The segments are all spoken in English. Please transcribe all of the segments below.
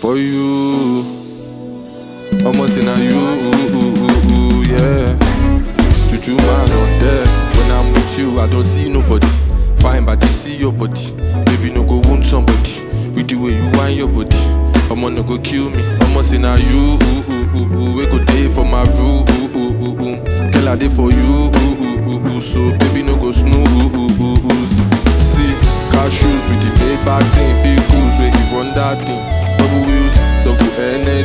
for you. Almost in a you, yeah. Juju man out there. When I'm with you, I don't see nobody. Fine, but I see your body. Baby, no go wound somebody. With the way you want your body. I'm gonna go kill me. Almost in a you, we go day for my room. Girl, I did for you, so baby, no go snooze. See, car shoes with the Maybach thing, big goose, where you run that thing.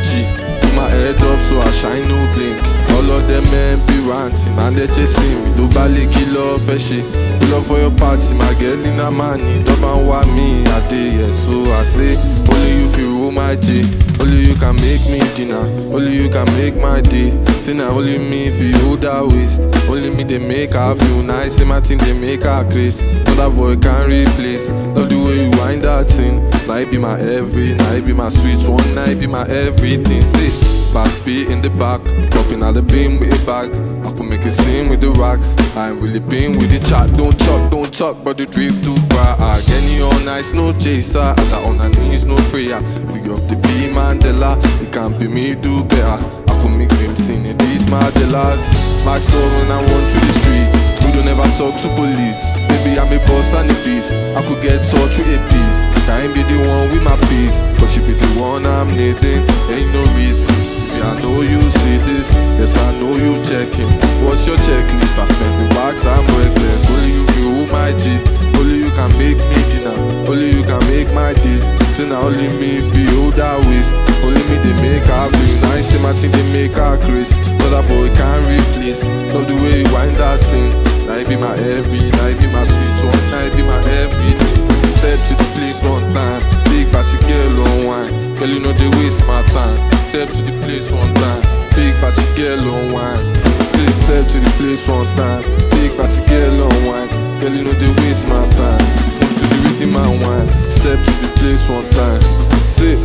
Energy. My head up so I shine no blink. All of them men be ranting and they chasing me. Do kill off fishy. Pull up for your party, my girl in a money. Don't man want me, I did yeah. So I say, only you feel roll my G. Only you can make me dinner. Only you can make my day. Say now only me feel hold that waist. Only me they make her feel nice. Say my team they make her grace. No that boy can replace. Love the way you wind that thing. It be my every, night be my sweet one, night be my everything. Say back beat in the back, popping out the beam with a bag. I could make it sing with the rocks. I ain't really been with the chat. Don't talk, don't talk, but the drip too bright. I get you all nice, no chaser. I got on her knees, no prayer. Figure up the B Mandela, it can't be me do better. I could make them sing in these Mandelas. Max love when I want to the streets. We don't ever talk to police. Baby, I'm a boss and my peace, but she be the one I'm needing. Ain't no reason. I know you see this. Yes, I know you checking. What's your checklist? I spend the wax, I'm reckless. Only you feel who my G. Only you can make me dinner. Only you can make my day. Say now only me feel that waste. Only me they make her feel nice. Say my thing they make her grace. But that boy can't replace. Love the way you wind that thing. Now be my every, now be my place one time, big party girl on wine. Say step to the place one time, big party girl on wine. Girl, you know they waste my time. Move to the rhythm and wine. Step to the place one time. Say.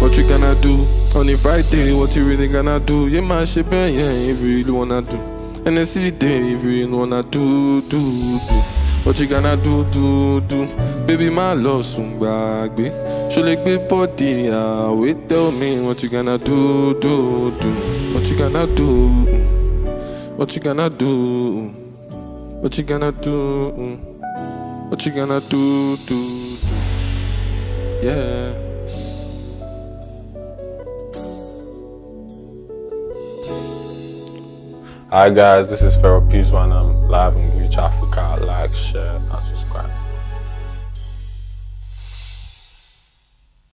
What you gonna do on a Friday? What you really gonna do? Yeah, my shit, yeah, if you really wanna do. And the city day, if you really wanna do, do, do. What you gonna do, do, do? Baby, my love soon gbàgbé. Ṣo like gbé body àwé? Tell me what you gonna do, do, do. What you gonna do? What you gonna do? What you gonna do? What you gonna do, do, do? Yeah. Hi guys, this is Pheropizzle when I'm live in Reach